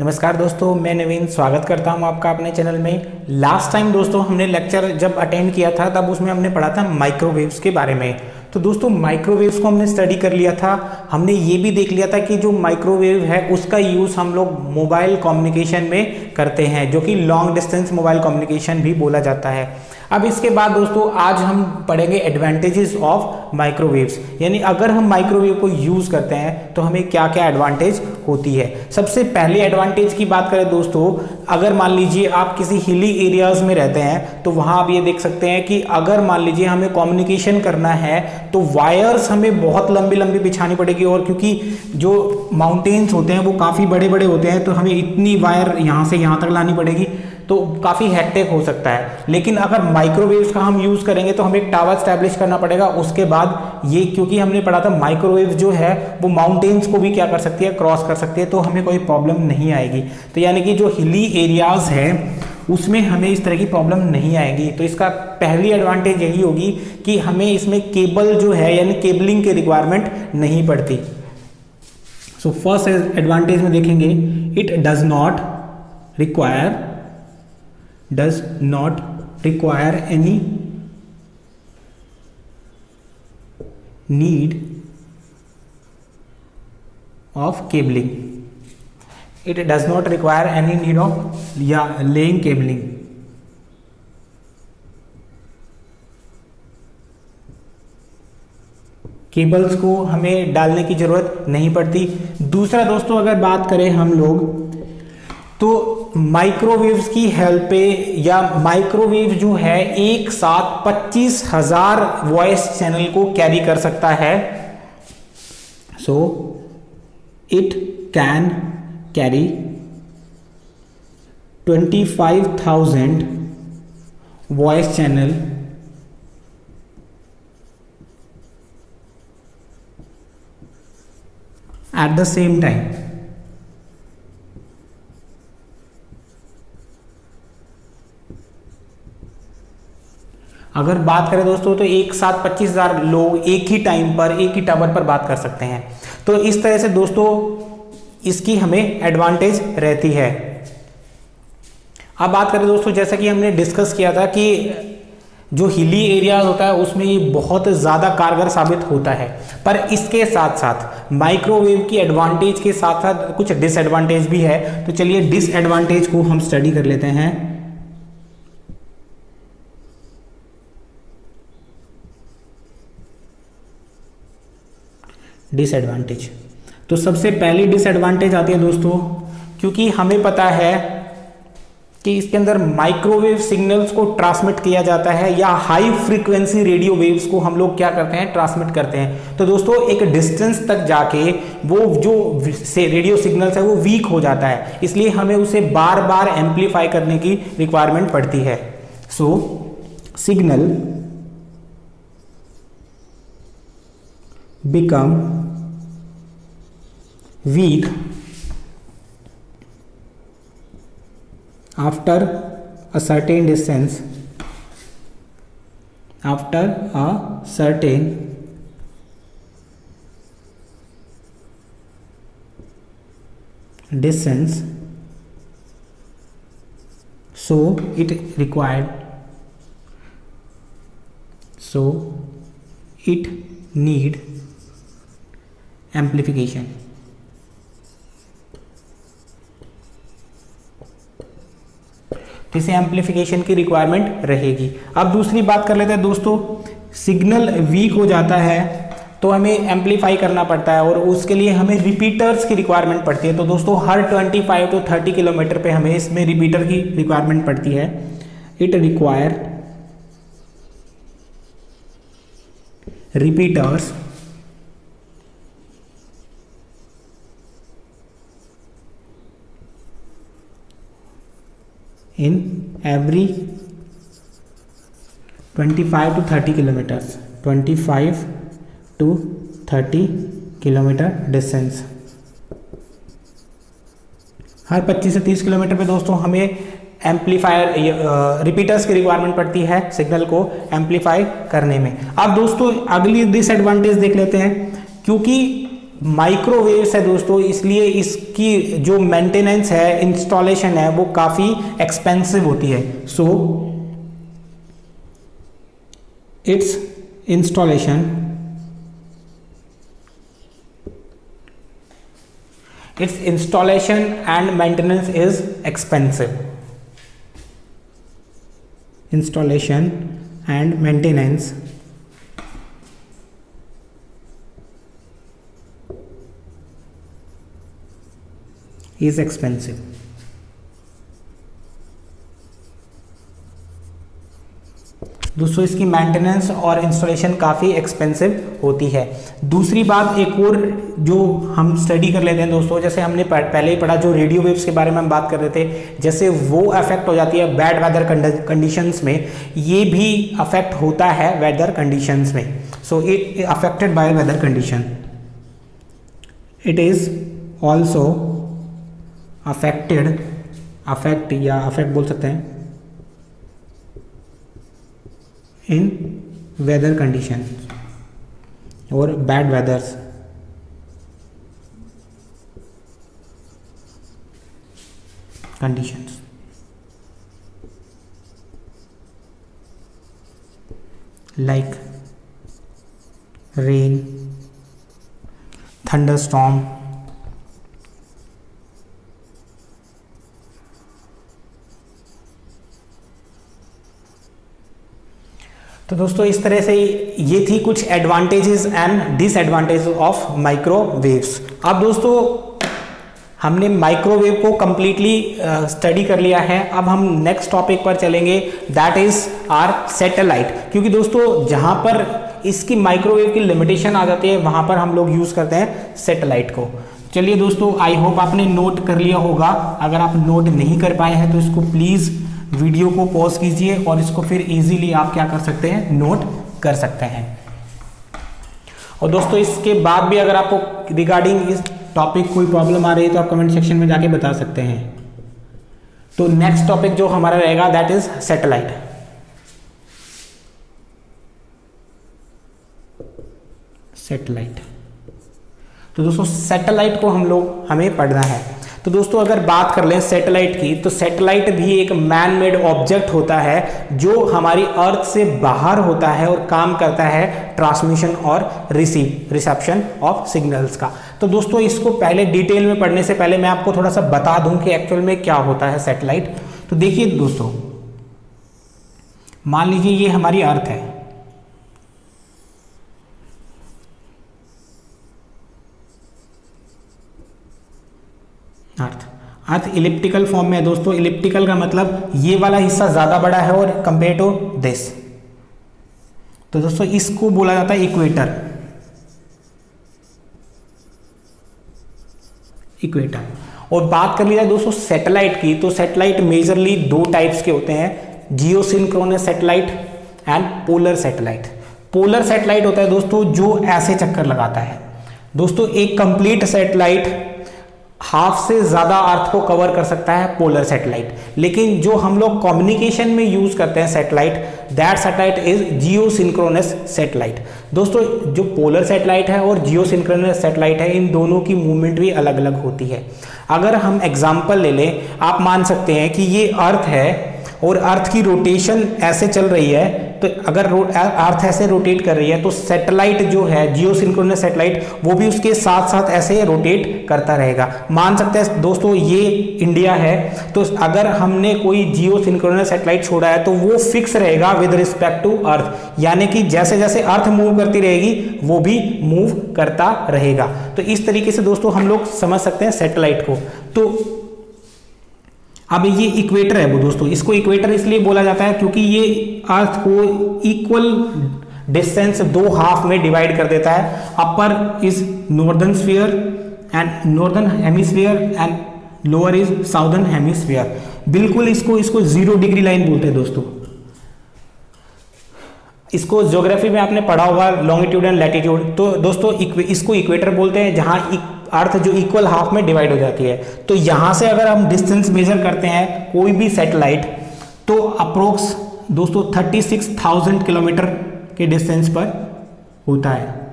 नमस्कार दोस्तों, मैं नवीन स्वागत करता हूँ आपका अपने चैनल में। लास्ट टाइम दोस्तों, हमने लेक्चर जब अटेंड किया था, तब उसमें हमने पढ़ा था माइक्रोवेव्स के बारे में। तो दोस्तों माइक्रोवेव्स को हमने स्टडी कर लिया था। हमने ये भी देख लिया था कि जो माइक्रोवेव है, उसका यूज़ हम लोग मोबाइल कम्युनिकेशन में करते हैं, जो कि लॉन्ग डिस्टेंस मोबाइल कम्युनिकेशन भी बोला जाता है। अब इसके बाद दोस्तों, आज हम पढ़ेंगे एडवांटेजेस ऑफ़ माइक्रोवेव्स यानी अगर हम माइक्रोवेव को यूज़ करते हैं तो हमें क्या क्या एडवांटेज होती है? सबसे पहले एडवांटेज की बात करें दोस्तों, अगर मान लीजिए आप किसी हिली एरियाज़ में रहते हैं तो वहाँ आप ये देख सकते हैं कि अगर मान लीजिए हमें कम्युनिकेशन करना है तो वायर्स हमें बहुत लंबी लंबी बिछानी पड़ेगी और क्योंकि जो माउंटेन्स होते हैं, वो काफ़ी बड़े बड़े होते हैं तो हमें इतनी वायर यहाँ से यहाँ तक लानी पड़ेगी। तो काफ़ी हेक्टेक हो सकता है। लेकिन अगर माइक्रोवेव्स का हम यूज़ करेंगे तो हमें एक टावर स्टैब्लिश करना पड़ेगा। उसके बाद ये क्योंकि हमने पढ़ा था माइक्रोवेव जो है, वो माउंटेन्स को भी क्या कर सकती है क्रॉस कर सकती है तो हमें कोई प्रॉब्लम नहीं आएगी। तो यानी कि जो हिली एरियाज़ है, उसमें हमें इस तरह की प्रॉब्लम नहीं आएगी। तो इसका पहली एडवांटेज यही होगी कि हमें इसमें केबल जो है, यानी केबलिंग की रिक्वायरमेंट नहीं पड़ती। सो फ़र्स्ट एडवांटेज में देखेंगे it does not require does not require any need of cabling it does not require any need of yeah, laying cabling cables को हमें डालने की ज़रूरत नहीं पड़ती दूसरा दोस्तों अगर बात करें हम लोग तो माइक्रोवेव्स की हेल्प पे या माइक्रोवेव जो है, एक साथ पच्चीस हज़ार वॉइस चैनल को कैरी कर सकता है। So it can carry twenty five thousand voice channel at the same time अगर बात करें दोस्तों तो एक साथ पच्चीस हज़ार लोग एक ही टाइम पर, एक ही टावर पर बात कर सकते हैं। तो इस तरह से दोस्तों, इसकी हमें एडवांटेज रहती है। अब बात करें दोस्तों, जैसा कि हमने डिस्कस किया था कि जो हिली एरिया होता है, उसमें ये बहुत ज़्यादा कारगर साबित होता है। पर इसके साथ साथ माइक्रोवेव की एडवांटेज के साथ साथ कुछ डिसएडवांटेज भी है। तो चलिए डिसएडवांटेज को हम स्टडी कर लेते हैं। डिसएडवांटेज तो सबसे पहली डिसएडवांटेज आती है दोस्तों, क्योंकि हमें पता है कि इसके अंदर माइक्रोवेव सिग्नल्स को ट्रांसमिट किया जाता है या हाई फ्रीक्वेंसी रेडियो वेव्स को हम लोग क्या करते हैं? ट्रांसमिट करते हैं। तो दोस्तों, एक डिस्टेंस तक जाके वो जो से रेडियो सिग्नल्स है, वो वीक हो जाता है। इसलिए हमें उसे बार बार एम्पलीफाई करने की रिक्वायरमेंट पड़ती है। So signal become weak after a certain distance after a certain distance. So it required so it need amplification तो इसे एम्पलीफिकेशन की रिक्वायरमेंट रहेगी। अब दूसरी बात कर लेते हैं दोस्तों सिग्नल वीक हो जाता है तो हमें एम्पलीफाई करना पड़ता है और उसके लिए हमें रिपीटर्स की रिक्वायरमेंट पड़ती है। तो दोस्तों, हर 25 टू 30 किलोमीटर पे हमें इसमें रिपीटर की रिक्वायरमेंट पड़ती है। It require repeaters in every 25 to 30 kilometers. 25 to 30 kilometre distance हर 25 से 30 किलोमीटर पे दोस्तों हमें एम्पलीफायर रिपीटर्स की रिक्वायरमेंट पड़ती है सिग्नल को एम्पलीफाई करने में। अब दोस्तों अगली डिसएडवांटेज देख लेते हैं, क्योंकि माइक्रोवेव्स है दोस्तों, इसलिए इसकी जो मेंटेनेंस है इंस्टॉलेशन है, वो काफ़ी एक्सपेंसिव होती है। So its installation its installation and maintenance is expensive installation and maintenance is expensive. दोस्तों, इसकी मेंटेनेंस और इंस्टॉलेशन काफ़ी एक्सपेंसिव होती है। दूसरी बात, एक और जो हम स्टडी कर लेते हैं दोस्तों, जैसे हमने पहले ही पढ़ा जो रेडियो वेव्स के बारे में हम बात कर रहे थे, जैसे वो अफेक्ट हो जाती है बैड वेदर कंडीशंस में, ये भी अफेक्ट होता है वेदर कंडीशंस में। So it affected by weather condition it is also affected affect या अफेक्ट बोल सकते हैं इन वेदर कंडीशन और bad weathers conditions rain thunder thunderstorm तो दोस्तों, इस तरह से ये थी कुछ advantages and disadvantage of microwaves अब दोस्तों, हमने माइक्रोवेव को कंप्लीटली स्टडी कर लिया है। अब हम नेक्स्ट टॉपिक पर चलेंगे दैट इज़ आर सैटेलाइट क्योंकि दोस्तों, जहाँ पर इसकी माइक्रोवेव की लिमिटेशन आ जाती है, वहाँ पर हम लोग यूज़ करते हैं सैटेलाइट को। चलिए दोस्तों आई होप आपने नोट कर लिया होगा। अगर आप नोट नहीं कर पाए हैं तो इसको प्लीज़ वीडियो को पॉज कीजिए और इसको फिर इजीली आप क्या कर सकते हैं नोट कर सकते हैं। और दोस्तों, इसके बाद भी अगर आपको रिगार्डिंग इस टॉपिक कोई प्रॉब्लम आ रही है तो आप कमेंट सेक्शन में जाके बता सकते हैं। तो नेक्स्ट टॉपिक जो हमारा रहेगा दैट इज़ सैटेलाइट सैटेलाइट तो दोस्तों सैटेलाइट को हम लोग, हमें पढ़ना है। तो दोस्तों, अगर बात कर लें सैटेलाइट की तो सैटेलाइट भी एक मैन मेड ऑब्जेक्ट होता है, जो हमारी अर्थ से बाहर होता है और काम करता है ट्रांसमिशन और रिसीव रिसेप्शन ऑफ़ सिग्नल्स का। तो दोस्तों, इसको पहले डिटेल में पढ़ने से पहले मैं आपको थोड़ा सा बता दूँ कि एक्चुअल में क्या होता है सैटेलाइट तो देखिए दोस्तों, मान लीजिए ये हमारी अर्थ है। अर्थ इलिप्टिकल फॉर्म में है दोस्तों। इलिप्टिकल का मतलब ये वाला हिस्सा ज़्यादा बड़ा है और कंपेयर टू दिस तो दोस्तों, इसको बोला जाता है इक्वेटर इक्वेटर और बात कर लिया दोस्तों सैटेलाइट की तो सैटेलाइट मेजरली दो टाइप्स के होते हैं। Geosynchronous satellite and polar satellite polar satellite होता है दोस्तों, जो ऐसे चक्कर लगाता है। दोस्तों, एक कंप्लीट सैटेलाइट हाफ़ से ज़्यादा अर्थ को कवर कर सकता है पोलर सैटेलाइट लेकिन जो हम लोग कम्युनिकेशन में यूज़ करते हैं satellite that satellite is geosynchronous satellite दोस्तों, जो पोलर सैटेलाइट है और जियो सिंक्रोनस सैटेलाइट है, इन दोनों की मूवमेंट भी अलग अलग होती है. अगर हम एग्ज़ाम्पल ले लें, आप मान सकते हैं कि ये अर्थ है और अर्थ की रोटेशन ऐसे चल रही है तो अगर अर्थ ऐसे रोटेट कर रही है तो सैटेलाइट जो है जियो सिंक्रोनस सैटेलाइट वो भी उसके साथ साथ ऐसे रोटेट करता रहेगा। मान सकते हैं, दोस्तों, ये इंडिया है तो अगर हमने कोई जियो सिंक्रोनस सैटेलाइट छोड़ा है तो वो फिक्स रहेगा विद रिस्पेक्ट टू अर्थ यानी कि जैसे जैसे अर्थ मूव करती रहेगी, वो भी मूव करता रहेगा। तो इस तरीके से, दोस्तों, हम लोग समझ सकते हैं सैटेलाइट को। तो अब ये इक्वेटर है वो दोस्तों। इसको इक्वेटर इसलिए बोला जाता है क्योंकि ये अर्थ को इक्वल डिस्टेंस दो हाफ़ में डिवाइड कर देता है। Upper is northern sphere and northern hemisphere and lower is southern hemisphere बिल्कुल इसको इसको ज़ीरो डिग्री लाइन बोलते हैं दोस्तों। इसको ज्योग्राफी में आपने पढ़ा होगा लॉन्गिट्यूड एंड लैटिट्यूड तो दोस्तों इसको इक्वेटर बोलते हैं, जहाँ अर्थ जो इक्वल हाफ़ में डिवाइड हो जाती है। तो यहाँ से अगर हम डिस्टेंस मेजर करते हैं कोई भी सेटेलाइट तो अप्रोक्स दोस्तों 36,000 किलोमीटर के डिस्टेंस पर होता है।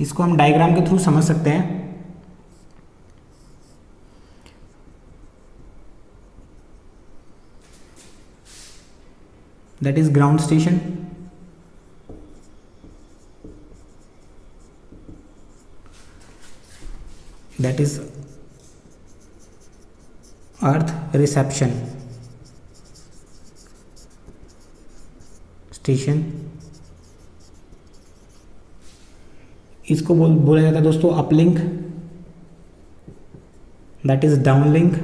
इसको हम डायग्राम के थ्रू समझ सकते हैं। That is ground station that is earth reception station इसको बोल, बोला जाता है दोस्तों अपलिंक दैट इज़ डाउनलिंक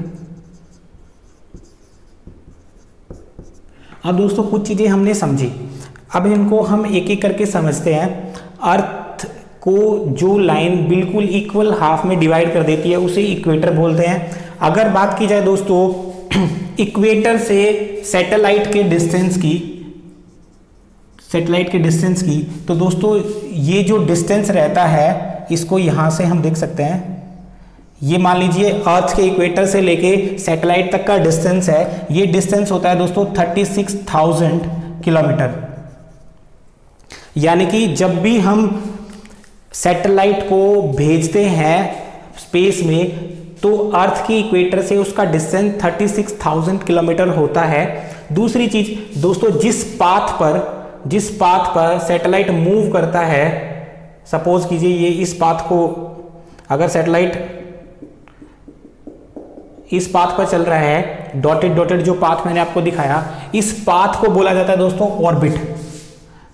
अब दोस्तों कुछ चीज़ें हमने समझी। अब इनको हम एक एक करके समझते हैं। अर्थ को जो लाइन बिल्कुल इक्वल हाफ़ में डिवाइड कर देती है, उसे इक्वेटर बोलते हैं। अगर बात की जाए दोस्तों इक्वेटर से सैटेलाइट के डिस्टेंस की सैटेलाइट के डिस्टेंस की तो दोस्तों ये जो डिस्टेंस रहता है इसको यहाँ से हम देख सकते हैं। ये मान लीजिए अर्थ के इक्वेटर से लेके सैटेलाइट तक का डिस्टेंस है। ये डिस्टेंस होता है दोस्तों 36,000 किलोमीटर। यानी कि जब भी हम सैटेलाइट को भेजते हैं स्पेस में तो अर्थ के इक्वेटर से उसका डिस्टेंस 36,000 किलोमीटर होता है। दूसरी चीज़ दोस्तों जिस पाथ पर जिस पाथ पर सैटेलाइट मूव करता है सपोज़ कीजिए ये इस पाथ को, अगर सैटेलाइट इस पाथ पर चल रहा है डॉटेड डॉटेड जो पाथ मैंने आपको दिखाया, इस पाथ को बोला जाता है दोस्तों orbit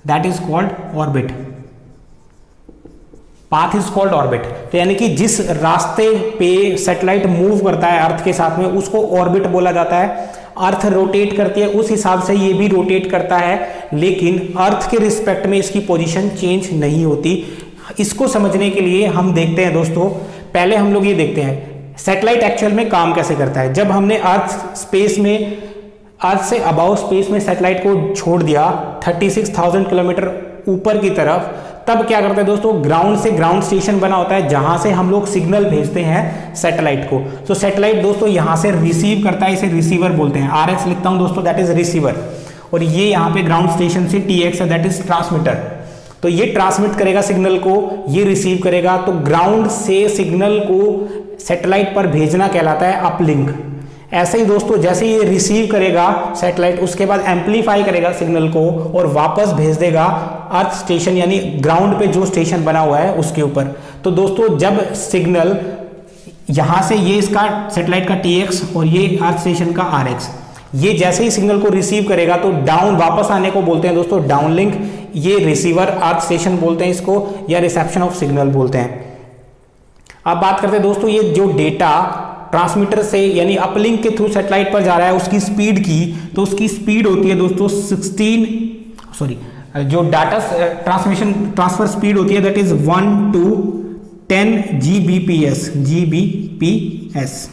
that is called orbit path is called orbit तो यानी कि जिस रास्ते पे सैटेलाइट मूव करता है अर्थ के साथ में, उसको ऑर्बिट बोला जाता है. अर्थ रोटेट करती है उस हिसाब से ये भी रोटेट करता है लेकिन अर्थ के रिस्पेक्ट में इसकी पोजीशन चेंज नहीं होती। इसको समझने के लिए हम देखते हैं दोस्तों पहले हम लोग ये देखते हैं सैटेलाइट एक्चुअल में काम कैसे करता है? जब हमने अर्थ स्पेस में अर्थ से अबाउ स्पेस में सैटेलाइट को छोड़ दिया 36,000 किलोमीटर ऊपर की तरफ़ तब क्या करते हैं दोस्तों ग्राउंड से ग्राउंड स्टेशन बना होता है, जहाँ से हम लोग सिग्नल भेजते हैं सैटेलाइट को। तो सैटेलाइट दोस्तों यहाँ से रिसीव करता है, इसे रिसीवर बोलते हैं। आर लिखता हूँ दोस्तों दैट इज़ रिसीवर और ये यहाँ पे ग्राउंड स्टेशन से टी एक्स है दैट इज़ ट्रांसमीटर तो ये ट्रांसमिट करेगा सिग्नल को, ये रिसीव करेगा। तो ग्राउंड से सिग्नल को सैटेलाइट पर भेजना कहलाता है अपलिंक ऐसे ही दोस्तों, जैसे ये रिसीव करेगा सैटेलाइट उसके बाद एम्पलीफाई करेगा सिग्नल को और वापस भेज देगा अर्थ स्टेशन यानी ग्राउंड पे जो स्टेशन बना हुआ है, उसके ऊपर। तो दोस्तों, जब सिग्नल यहाँ से ये इसका सैटेलाइट का टी और ये अर्थ स्टेशन का आर ये जैसे ही सिग्नल को रिसीव करेगा तो डाउन वापस आने को बोलते हैं दोस्तों डाउन लिंक ये रिसीवर अर्थ स्टेशन बोलते हैं इसको, या रिसेप्शन ऑफ़ सिग्नल बोलते हैं। अब बात करते हैं दोस्तों, ये जो डेटा ट्रांसमीटर से, यानी अपलिंक के थ्रू सेटेलाइट पर जा रहा है, उसकी स्पीड की तो उसकी स्पीड होती है दोस्तों 16 सॉरी जो डाटा ट्रांसमिशन ट्रांसफ़र स्पीड होती है that is 1 to 10 G B P S G B P S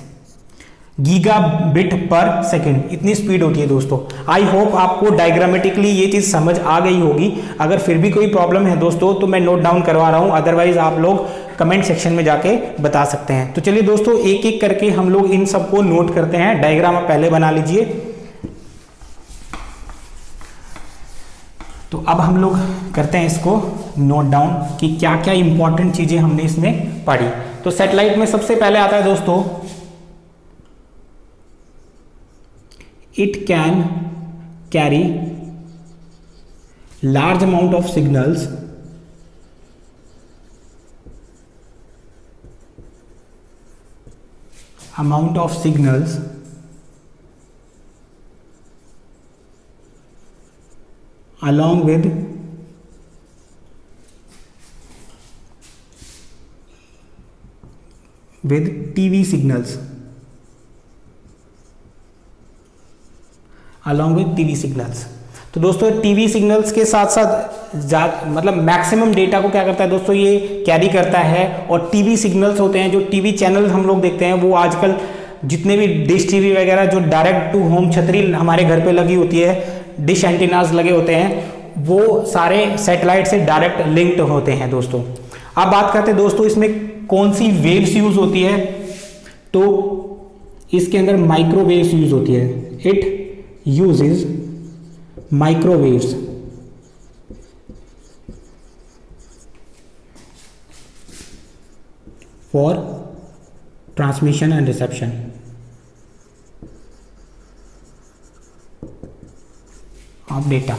gigabit per second इतनी स्पीड होती है दोस्तों। आई होप आपको डायग्रामेटिकली ये चीज़ समझ आ गई होगी। अगर फिर भी कोई प्रॉब्लम है दोस्तों तो मैं नोट डाउन करवा रहा हूँ। अदरवाइज़ आप लोग कमेंट सेक्शन में जाके बता सकते हैं। तो चलिए दोस्तों एक एक करके हम लोग इन सबको नोट करते हैं। डायग्राम आप पहले बना लीजिए। तो अब हम लोग करते हैं इसको नोट डाउन कि क्या क्या इंपॉर्टेंट चीज़ें हमने इसमें पढ़ी। तो सेटेलाइट में सबसे पहले आता है दोस्तों it can carry large amount of signals amount of signals along with with TV signals along with TV signals तो दोस्तों टीवी सिग्नल्स के साथ साथ मतलब मैक्सिमम डेटा को क्या करता है दोस्तों, ये कैरी करता है और टीवी सिग्नल्स होते हैं, जो टीवी चैनल हम लोग देखते हैं, वो आजकल जितने भी डिश टीवी वगैरह जो डायरेक्ट टू होम छतरी हमारे घर पे लगी होती है डिश एंटीनाज लगे होते हैं, वो सारे सेटेलाइट से डायरेक्ट लिंक्ड होते हैं दोस्तों। अब बात करते हैं दोस्तों, इसमें कौन सी वेव्स यूज़ होती है? तो इसके अंदर माइक्रोवेव्स यूज़ होती है। It uses microwaves for transmission and reception. Of data.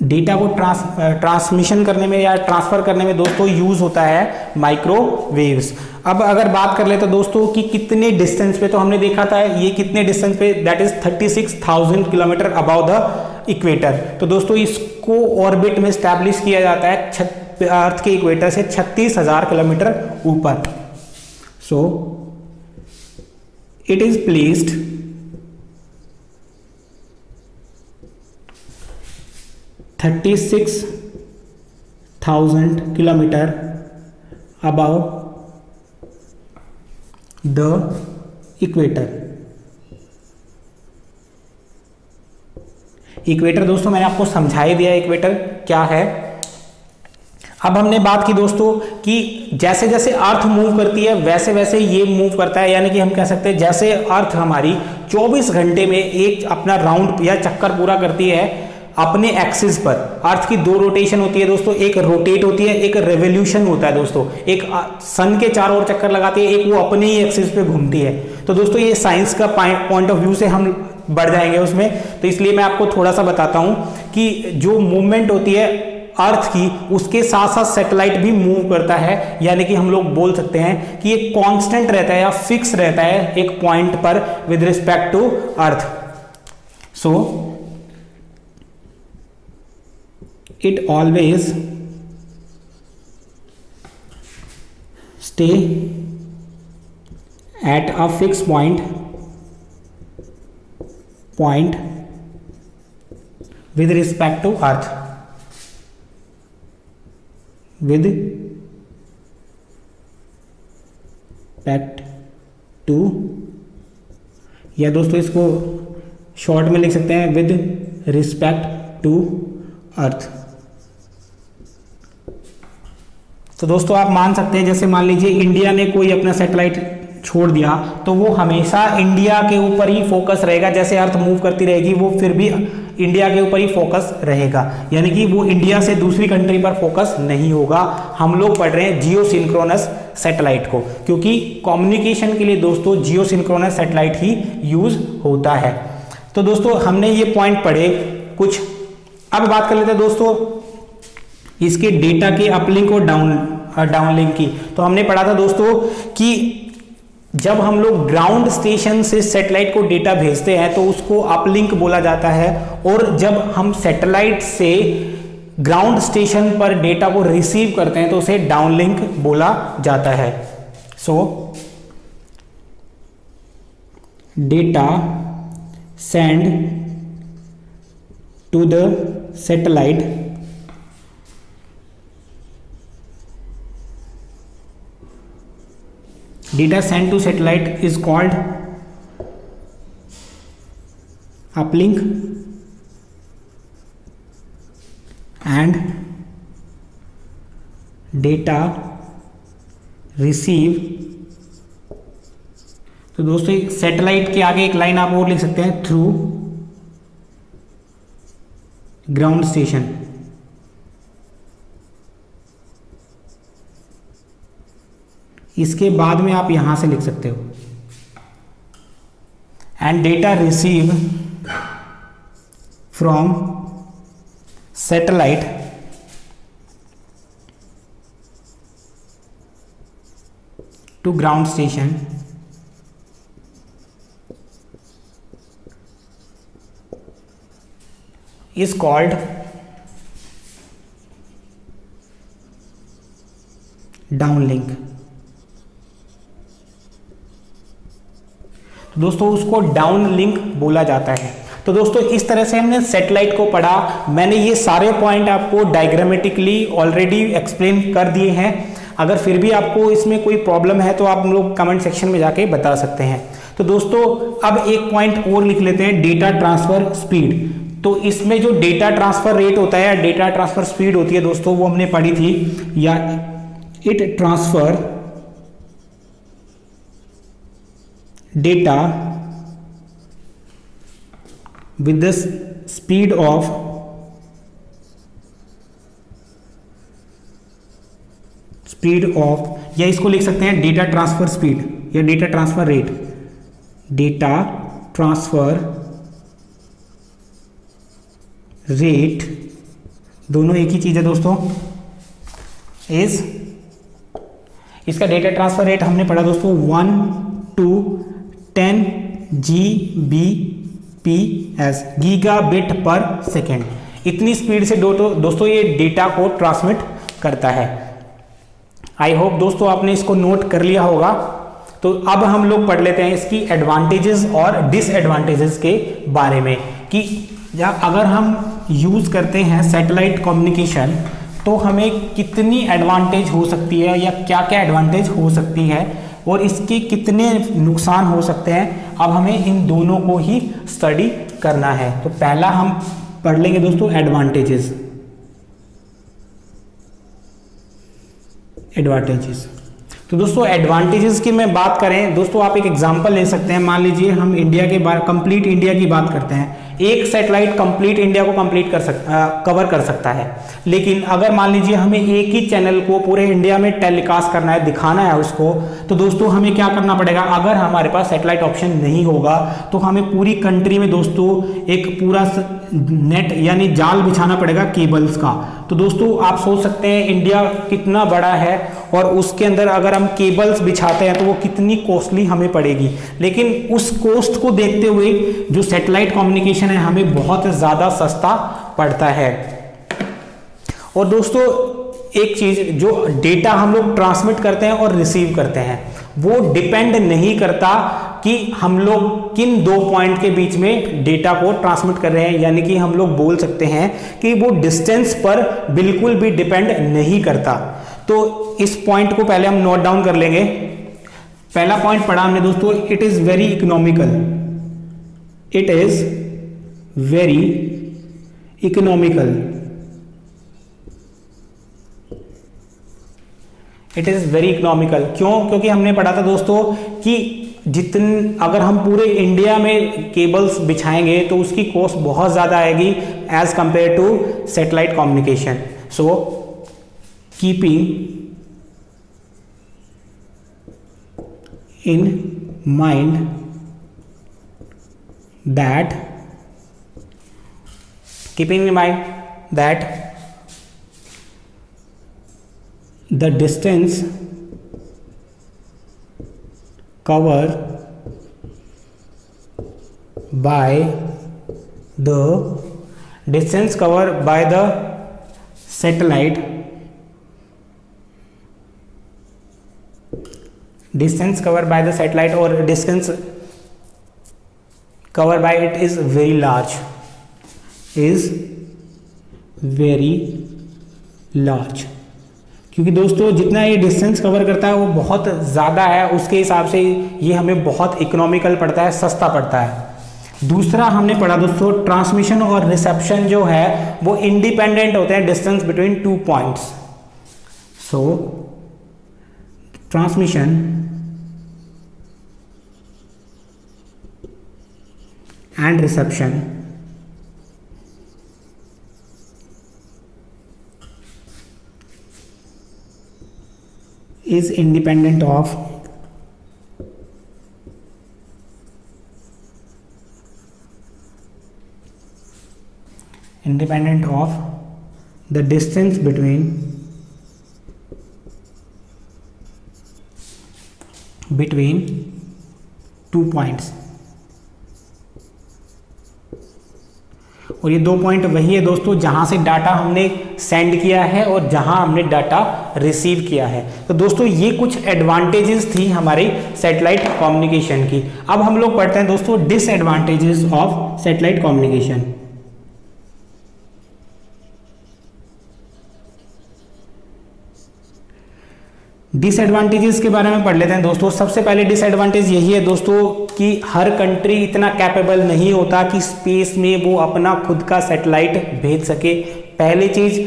Data को ट्रांस ट्रांसमिशन करने में या ट्रांसफ़र करने में दोस्तों यूज़ होता है माइक्रोवेव्स अब अगर बात कर ले तो दोस्तों कि कितने डिस्टेंस पे तो हमने देखा था ये कितने डिस्टेंस पे that is 36,000 kilometre about the equator तो दोस्तों इसको ऑर्बिट में स्टैब्लिश किया जाता है अर्थ के इक्वेटर से छत्तीस हज़ार किलोमीटर ऊपर। So it is placed thirty six thousand kilometre about the equator equator दोस्तों, मैंने आपको समझा ही दिया इक्वेटर क्या है। अब हमने बात की दोस्तों कि जैसे जैसे अर्थ मूव करती है वैसे वैसे ये मूव करता है, यानी कि हम कह सकते हैं जैसे अर्थ हमारी 24 घंटे में एक अपना राउंड या चक्कर पूरा करती है अपने एक्सिस पर। अर्थ की दो रोटेशन होती है दोस्तों, एक रोटेट होती है, एक रेवोल्यूशन होता है दोस्तों। एक सन के चारों ओर चक्कर लगाती है, एक वो अपने ही एक्सिस पे घूमती है। तो दोस्तों ये साइंस का पॉइंट ऑफ़ व्यू से हम बढ़ जाएँगे उसमें। तो इसलिए मैं आपको थोड़ा सा बताता हूँ कि जो मूवमेंट होती है अर्थ की, उसके साथ साथ सैटेलाइट भी मूव करता है। यानी कि हम लोग बोल सकते हैं कि ये कांस्टेंट रहता है या फिक्स रहता है एक पॉइंट पर with respect to earth so it always stay at a fix point point with respect to earth. With पैक्ट टू। या दोस्तों इसको शॉर्ट में लिख सकते हैं, विद रिस्पेक्ट टू अर्थ। तो दोस्तों आप मान सकते हैं, जैसे मान लीजिए इंडिया ने कोई अपना सैटेलाइट छोड़ दिया तो वो हमेशा इंडिया के ऊपर ही फोकस रहेगा। जैसे अर्थ मूव करती रहेगी, वो फिर भी इंडिया के ऊपर ही फोकस रहेगा। यानी कि वो इंडिया से दूसरी कंट्री पर फोकस नहीं होगा। हम लोग पढ़ रहे हैं जियो सिंक्रोनस सैटेलाइट को, क्योंकि कम्युनिकेशन के लिए दोस्तों जियो सिंक्रोनस सैटेलाइट ही यूज़ होता है। तो दोस्तों, हमने ये पॉइंट पढ़े कुछ। अब बात कर लेते हैं दोस्तों, इसके डेटा के अपलिंक और डाउन डाउनलिंक की। तो हमने पढ़ा था दोस्तों कि जब हम लोग ग्राउंड स्टेशन से सैटेलाइट को डेटा भेजते हैं तो उसको अपलिंक बोला जाता है। और जब हम सैटेलाइट से ग्राउंड स्टेशन पर डेटा को रिसीव करते हैं तो उसे डाउनलिंक बोला जाता है। So data send to the satellite data sent to satellite is called uplink and data receive तो दोस्तों सैटेलाइट के आगे एक लाइन आप और लिख सकते हैं थ्रू ग्राउंड स्टेशन इसके बाद में आप यहाँ से लिख सकते हो। And data receive from satellite to ground station is called downlink दोस्तों, उसको डाउन लिंक बोला जाता है। तो दोस्तों, इस तरह से हमने सेटेलाइट को पढ़ा। मैंने ये सारे पॉइंट आपको डायग्रामेटिकली ऑलरेडी एक्सप्लेन कर दिए हैं। अगर फिर भी आपको इसमें कोई प्रॉब्लम है तो आप लोग कमेंट सेक्शन में जाके बता सकते हैं। तो दोस्तों, अब एक पॉइंट और लिख लेते हैं डेटा ट्रांसफ़र स्पीड तो इसमें जो डेटा ट्रांसफ़र रेट होता है डेटा ट्रांसफ़र स्पीड होती है दोस्तों, वो हमने पढ़ी थी। या it transfer data with the speed of speed of या इसको लिख सकते हैं डेटा ट्रांसफ़र स्पीड या data transfer rate data transfer rate दोनों एक ही चीज़ है दोस्तों। इज़ इसका डेटा ट्रांसफ़र रेट हमने पढ़ा दोस्तों one to ten G B P S gigabit per second. इतनी स्पीड से दो दोस्तों ये डेटा को ट्रांसमिट करता है। आई होप दोस्तों आपने इसको नोट कर लिया होगा। तो अब हम लोग पढ़ लेते हैं इसकी एडवांटेजेस और डिसएडवांटेजेस के बारे में कि या अगर हम यूज़ करते हैं सैटेलाइट कम्युनिकेशन तो हमें कितनी एडवांटेज हो सकती है या क्या क्या एडवांटेज हो सकती है? और इसके कितने नुकसान हो सकते हैं, अब हमें इन दोनों को ही स्टडी करना है। तो पहला हम पढ़ लेंगे दोस्तों एडवांटेजेस एडवांटेजेस तो दोस्तों एडवांटेजेस की मैं बात करें, दोस्तों आप एक एग्जांपल ले सकते हैं। मान लीजिए हम इंडिया के बारे कंप्लीट इंडिया की बात करते हैं। एक सैटेलाइट कंप्लीट इंडिया को कंप्लीट कर सकता कवर कर सकता है। लेकिन अगर मान लीजिए हमें एक ही चैनल को पूरे इंडिया में टेलीकास्ट करना है, दिखाना है उसको तो दोस्तों हमें क्या करना पड़ेगा? अगर हमारे पास सैटेलाइट ऑप्शन नहीं होगा तो हमें पूरी कंट्री में दोस्तों एक पूरा नेट यानी जाल बिछाना पड़ेगा केबल्स का। तो दोस्तों आप सोच सकते हैं इंडिया कितना बड़ा है और उसके अंदर अगर हम केबल्स बिछाते हैं तो वो कितनी कॉस्टली हमें पड़ेगी। लेकिन उस कॉस्ट को देखते हुए जो सेटेलाइट कम्युनिकेशन है, हमें बहुत ज़्यादा सस्ता पड़ता है। और दोस्तों, एक चीज़, जो डेटा हम लोग ट्रांसमिट करते हैं और रिसीव करते हैं, वो डिपेंड नहीं करता कि हम लोग किन दो पॉइंट के बीच में डेटा को ट्रांसमिट कर रहे हैं। यानी कि हम लोग बोल सकते हैं कि वो डिस्टेंस पर बिल्कुल भी डिपेंड नहीं करता। तो इस पॉइंट को पहले हम नोट डाउन कर लेंगे। पहला पॉइंट पढ़ा हमने दोस्तों it is very economical it is very economical it is very economical क्यों? क्योंकि हमने पढ़ा था दोस्तों कि जितन, अगर हम पूरे इंडिया में केबल्स बिछाएँगे तो उसकी कॉस्ट बहुत ज़्यादा आएगी as compare to satellite communication so keeping in mind that keeping in mind that the distance covered by the distance covered by the satellite distance covered by the satellite or distance covered by it is very large. Is very large. क्योंकि दोस्तों, जितना ये distance cover करता है, वो बहुत ज़्यादा है। उसके हिसाब से ये हमें बहुत इकोनॉमिकल पड़ता है, सस्ता पड़ता है। दूसरा हमने पढ़ा दोस्तों ट्रांसमिशन और रिसेप्शन जो है, वो इंडिपेंडेंट होते हैं distance between two points so transmission and reception. is independent of independent of the distance between between two points और ये दो पॉइंट वही है दोस्तों, जहाँ से डाटा हमने सेंड किया है और जहाँ हमने डाटा रिसीव किया है। तो दोस्तों, ये कुछ एडवांटेजेस थी हमारी सेटेलाइट कम्युनिकेशन की। अब हम लोग पढ़ते हैं दोस्तों disadvantages of satellite communication disadvantages के बारे में पढ़ लेते हैं। दोस्तों, सबसे पहले डिसएडवांटेज यही है दोस्तों कि हर कंट्री इतना कैपेबल नहीं होता कि स्पेस में वो अपना खुद का सैटेलाइट भेज सके। पहली चीज़,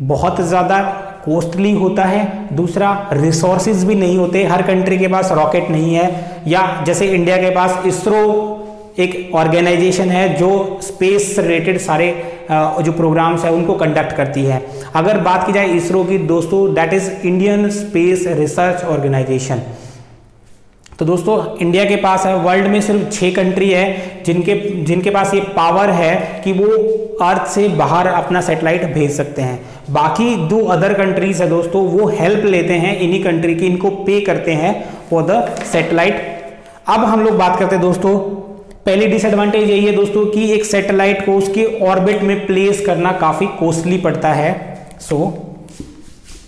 बहुत ज़्यादा कॉस्टली होता है। दूसरा रिसोर्सेज भी नहीं होते। हर कंट्री के पास रॉकेट नहीं है। या जैसे इंडिया के पास इसरो एक ऑर्गेनाइजेशन है जो स्पेस से रिलेटेड सारे जो प्रोग्राम्स है, उनको कंडक्ट करती है। अगर बात की जाए इसरो की, दोस्तों that is Indian space research organisation तो दोस्तों इंडिया के पास है वर्ल्ड में सिर्फ़ छह कंट्री है, जिनके जिनके पास ये पावर है कि वो अर्थ से बाहर अपना सेटेलाइट भेज सकते हैं। बाकी दो अदर कंट्रीज़ है, दोस्तों, वो हेल्प लेते हैं इन्हीं कंट्री की, इनको पे करते हैं फॉर द सेटेलाइट अब हम लोग बात करते हैं, दोस्तों पहली डिसएडवांटेज यही है दोस्तों कि एक सैटेलाइट को उसके ऑर्बिट में प्लेस करना काफ़ी कॉस्टली पड़ता है। So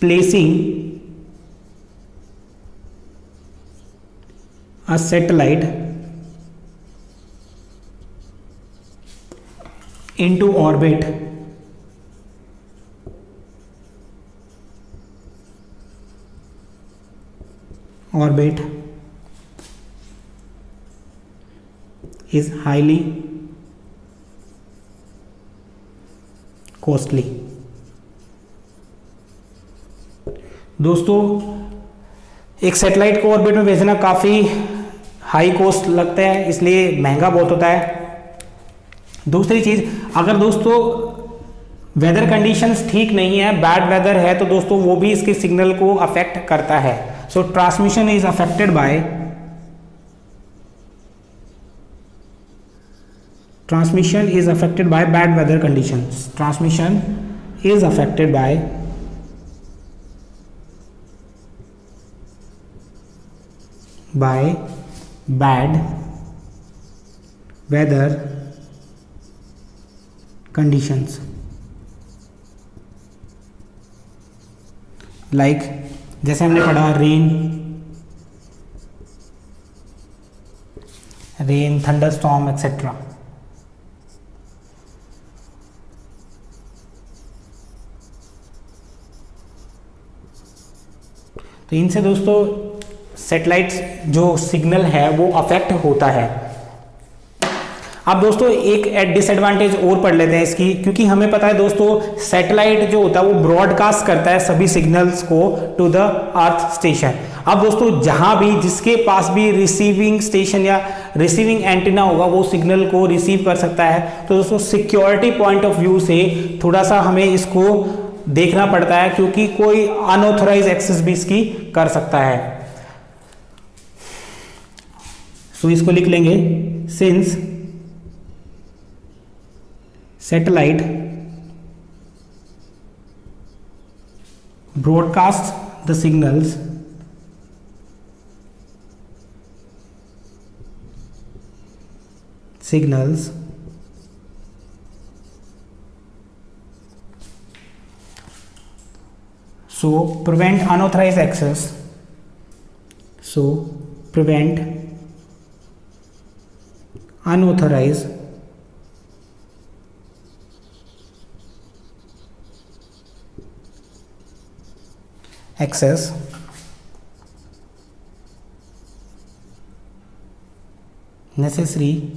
placing a satellite into orbit orbit is highly costly. दोस्तों, एक सैटेलाइट को ऑर्बिट में भेजना काफ़ी हाई कॉस्ट लगता है, इसलिए महँगा बहुत होता है। दूसरी चीज़, अगर दोस्तों वेदर कंडीशंस ठीक नहीं है बैड वेदर है तो दोस्तों वो भी इसके सिग्नल को अफेक्ट करता है। So transmission is affected by transmission is affected by bad weather conditions transmission is affected by by bad weather conditions. Like like, जैसे हमने पढ़ा rain rain thunder storm etcetera तो इनसे दोस्तों सेटेलाइट जो सिग्नल है, वो अफेक्ट होता है। अब दोस्तों, एक डिसएडवांटेज और पढ़ लेते हैं इसकी, क्योंकि हमें पता है दोस्तों सैटेलाइट जो होता है, वो ब्रॉडकास्ट करता है सभी सिग्नल्स को टू द अर्थ स्टेशन अब दोस्तों, जहाँ भी, जिसके पास भी रिसीविंग स्टेशन या रिसीविंग एंटीना होगा, वो सिग्नल को रिसीव कर सकता है। तो दोस्तों सिक्योरिटी पॉइंट ऑफ़ व्यू से थोड़ा सा हमें इसको देखना पड़ता है क्योंकि कोई अनऑथोराइज एक्सेस भी इसकी कर सकता है। सो so, इसको लिख लेंगे। Since satellite broadcast the signals signals so prevent unauthorized access. So prevent unauthorized access. Necessary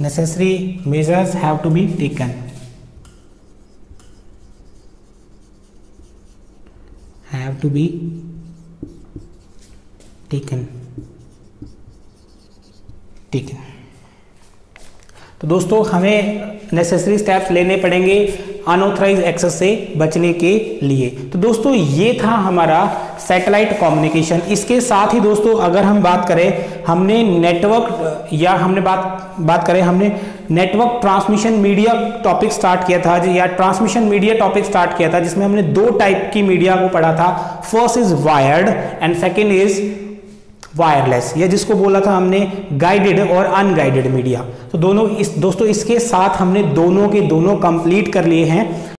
necessary measures have to be taken. Have to be taken. ठीक है तो दोस्तों, हमें नेसेसरी स्टेप्स लेने पड़ेंगे अनऑथराइज एक्सेस से बचने के लिए। तो दोस्तों, ये था हमारा सैटेलाइट कम्युनिकेशन इसके साथ ही दोस्तों, अगर हम बात करें, हमने नेटवर्क या हमने बात बात करें, हमने network transmission media topic start किया था, या ट्रांसमिशन मीडिया टॉपिक स्टार्ट किया था, जिसमें हमने दो टाइप की मीडिया को पढ़ा था। First is wired and second is wireless या जिसको बोला था हमने गाइडेड और अनगाइडेड मीडिया तो दोनों इस, दोस्तों, इसके साथ हमने दोनों के दोनों कंप्लीट कर लिए हैं।